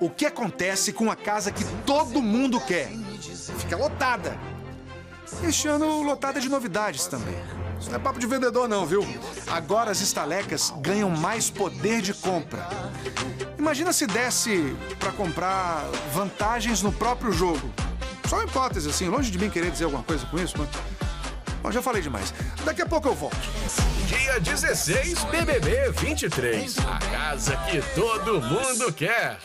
o que acontece com a casa que todo mundo quer. Fica lotada. Este ano, lotada de novidades também. Isso não é papo de vendedor, não, viu? Agora as estalecas ganham mais poder de compra. Imagina se desse para comprar vantagens no próprio jogo. Só uma hipótese, assim, longe de mim querer dizer alguma coisa com isso, mas. Bom, já falei demais. Daqui a pouco eu volto. Dia 16, BBB 23. A casa que todo mundo quer.